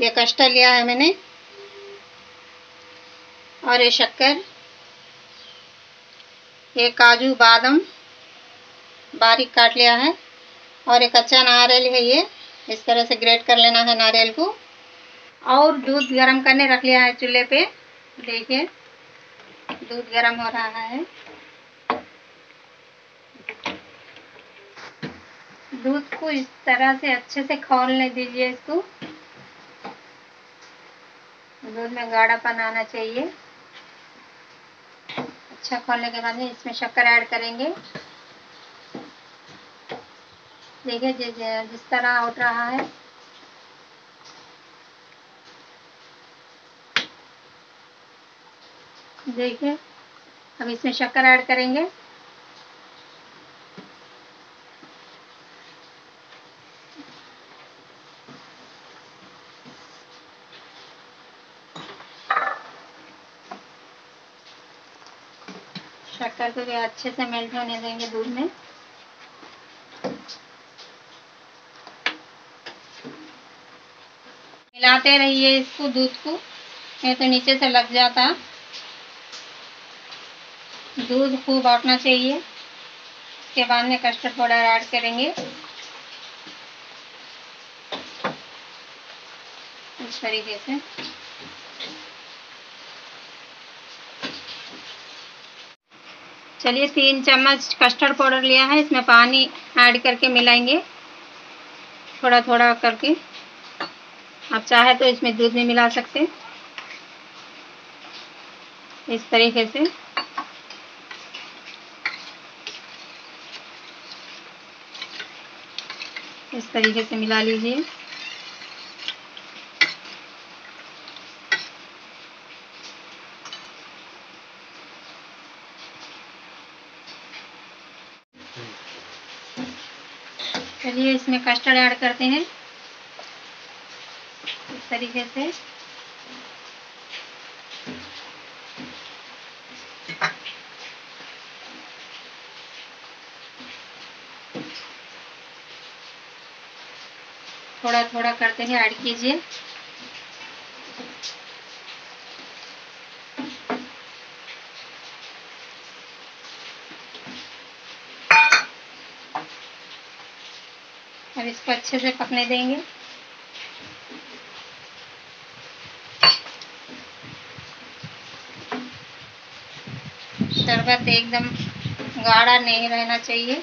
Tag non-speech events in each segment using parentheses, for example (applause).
ये कस्टर लिया है मैंने। और ये शक्कर, ये काजू, बादाम, बारीक काट लिया है। और एक कच्चा नारियल है ये, इस तरह से ग्रेट कर लेना है नारियल को। और दूध गरम करने रख लिया है चूल्हे पे। देखिए, दूध गरम हो रहा है। दूध को इस तरह से अच्छे से खोलने दीजिए इसको। दूध में गाढ़ापन आना चाहिए। अच्छा खोलने के बाद में इसमें शक्कर ऐड करेंगे। देखिए जिस जिस तरह उठ रहा है। देखिए, अब इसमें शक्कर ऐड करेंगे। शक्कर को भी अच्छे से मेल्ट होने देंगे दूध में। मिलाते रहिए इसको दूध को। नहीं तो नीचे से लग जाता। दूध खूब उठना चाहिए। इसके बाद में कस्टर्ड पाउडर ऐड करेंगे। इस तरीके से। चलिए, तीन चम्मच कस्टर्ड पाउडर लिया है। इसमें पानी ऐड करके मिलाएँगे। थोड़ा थोड़ा करके। आप चाहे तो इसमें दूध भी मिला सकते इस तरीके से। इस तरीके से मिला लीजिए। चलिए इसमें कस्टर्ड ऐड करते हैं। इस तरीके से। थोड़ा थोड़ा करते हैं ऐड कीजिए। इसको अच्छे से पकने देंगे। शरबत एकदम गाढ़ा नहीं रहना चाहिए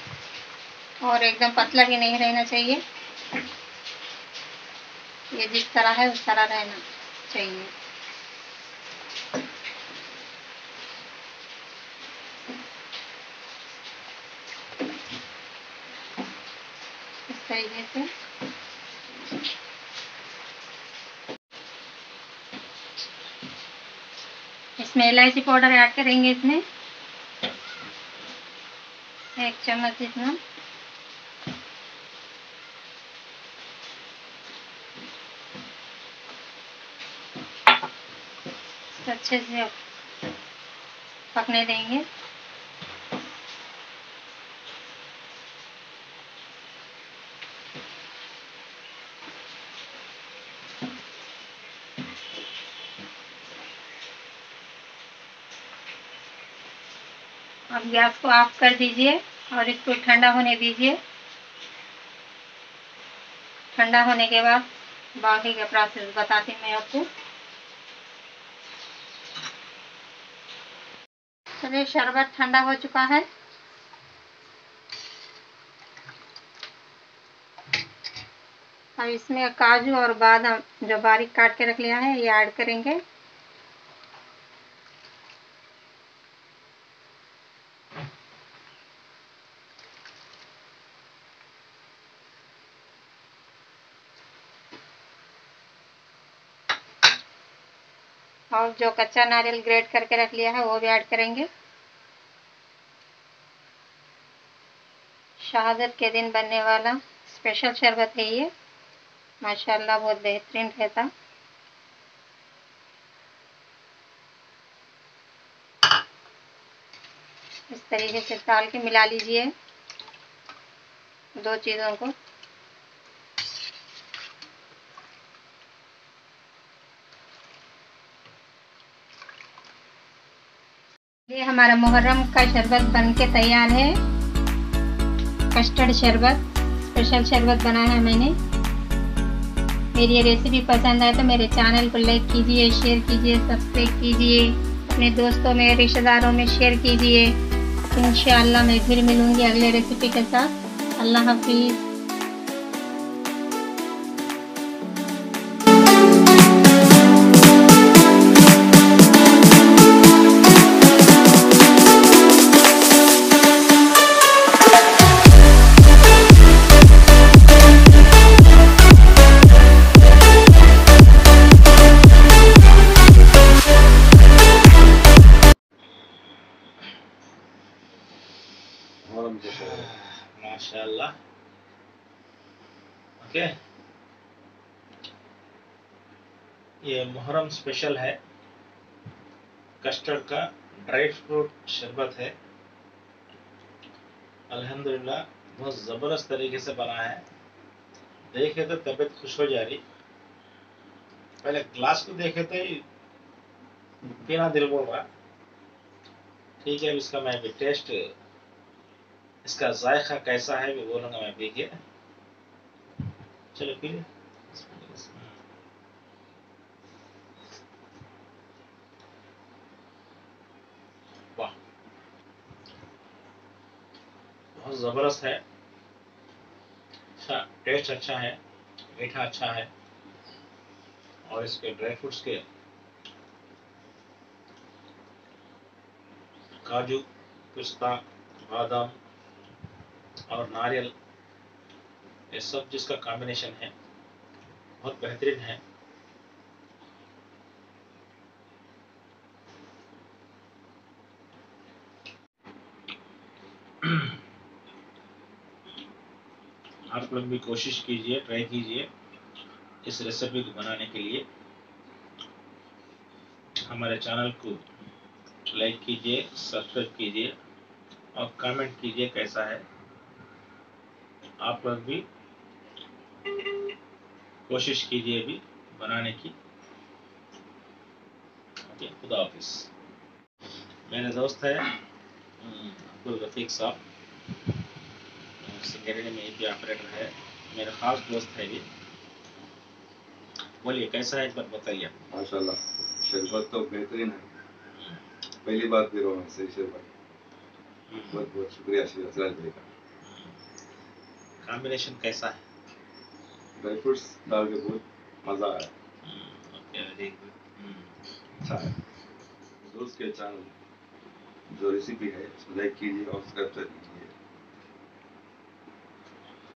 और एकदम पतला भी नहीं रहना चाहिए। ये जिस तरह है उस तरह रहना चाहिए। तरीके से इसमें इलायची पाउडर ऐड करेंगे इसमें। एक चम्मच इतना अच्छे से पकने देंगे। अब गैस को ऑफ़ कर दीजिए और इसको ठंडा होने दीजिए। ठंडा होने के बाद बाकी का प्रोसेस बताती मैं आपको। चलिए, शरबत ठंडा हो चुका है। अब इसमें काजू और बादाम जो बारीक काट के रख लिया है, ये ऐड करेंगे। और जो कच्चा नारियल ग्रेट करके रख लिया है, वो भी ऐड करेंगे। शहादत के दिन बनने वाला स्पेशल शरबत है ये। माशाल्लाह, बहुत बेहतरीन रहता। इस तरीके से डाल के मिला लीजिए। दो चीज़ों को। ये हमारा मुहर्रम का शरबत बन के तैयार है। कस्टर्ड शरबत, स्पेशल शरबत बनाया है मैंने। मेरी ये रेसिपी पसंद आए तो मेरे चैनल को लाइक कीजिए शेयर कीजिए सब्सक्राइब कीजिए। अपने दोस्तों में, रिश्तेदारों में शेयर कीजिए। इन मैं फिर मिलूँगी अगले रेसिपी के साथ। अल्लाह हाफिज़। ओके। ये मुहर्रम स्पेशल है। कस्टर्ड का ड्राई फ्रूट शरबत है। अल्हम्दुलिल्लाह, बहुत ज़बरदस्त तरीके से बना है। देखे तो तबीयत खुश हो जा रही। पहले ग्लास को देखे तो पीना दिल बोल रहा। ठीक है इसका मैं भी टेस्ट इसका जायका कैसा है, भी बोलूँगा मैं पी के चलो वाह। बहुत ज़बरदस्त है। अच्छा टेस्ट अच्छा है, मीठा अच्छा है। और इसके ड्राई फ्रूट्स के काजू, पिस्ता, बादाम और नारियल ये सब जिसका कॉम्बिनेशन है, बहुत बेहतरीन है। (clears throat) आप लोग भी कोशिश कीजिए ट्राई कीजिए इस रेसिपी को बनाने के लिए। हमारे चैनल को लाइक कीजिए सब्सक्राइब कीजिए और कमेंट कीजिए कैसा है। आप लोग भी कोशिश कीजिए भी बनाने की। ओके खुदा हाफिज। मेरे दोस्त है हम्म, अब्दुल रफीक साहब। सिंगरेली में भी ऑपरेटर है। मेरा खास दोस्त है ये। बोलिए कैसा है एक बार बताइए माशाल्लाह शरबत तो बेहतरीन है। पहली बार पी रहा हूँ ऐसे शरबत। हम्म, बहुत बहुत शुक्रिया श्री असराज भाई का कॉम्बिनेशन कैसा है? ड्राई फ्रूट्स डाल के बहुत मज़ा आया अच्छा है दोस्त के चैनल जो रेसिपी है उसको लाइक कीजिए और सब्सक्राइब कीजिए